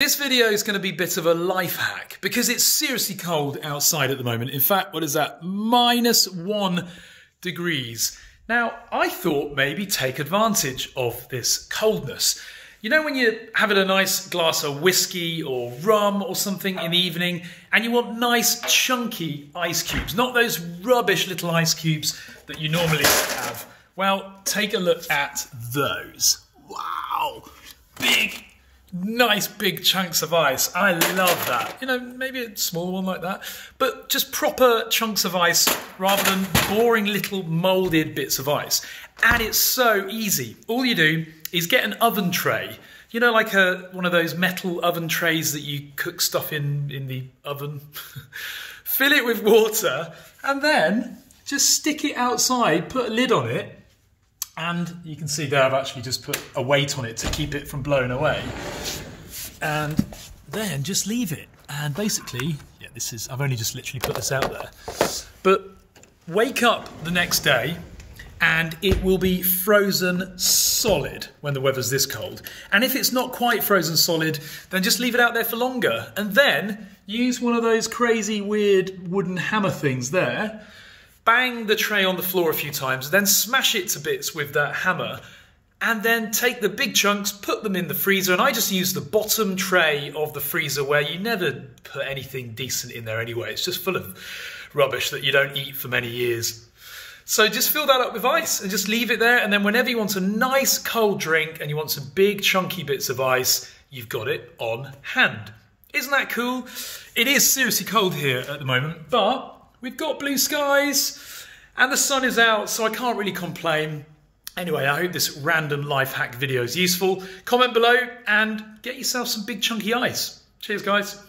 This video is going to be a bit of a life hack because it's seriously cold outside at the moment. In fact, what is that? Minus one degrees. Now, I thought maybe take advantage of this coldness. You know, when you're having a nice glass of whiskey or rum or something in the evening and you want nice chunky ice cubes, not those rubbish little ice cubes that you normally have. Well, take a look at those. Wow, big nice big chunks of ice. I love that. You know, maybe a small one like that, but just proper chunks of ice rather than boring little molded bits of ice. And it's so easy. All you do is get an oven tray. You know, like a one of those metal oven trays that you cook stuff in in the oven. Fill it with water and then just stick it outside, put a lid on it, and you can see there I've actually just put a weight on it to keep it from blowing away. And then just leave it. And basically, yeah, this is, I've only just literally put this out there. But wake up the next day and it will be frozen solid when the weather's this cold. And if it's not quite frozen solid, then just leave it out there for longer. And then use one of those crazy weird wooden hammer things there bang the tray on the floor a few times, then smash it to bits with that hammer, and then take the big chunks, put them in the freezer. And I just use the bottom tray of the freezer where you never put anything decent in there anyway. It's just full of rubbish that you don't eat for many years. So just fill that up with ice and just leave it there. And then whenever you want a nice cold drink and you want some big chunky bits of ice, you've got it on hand. Isn't that cool? It is seriously cold here at the moment, but We've got blue skies and the sun is out, so I can't really complain. Anyway, I hope this random life hack video is useful. Comment below and get yourself some big chunky ice. Cheers, guys.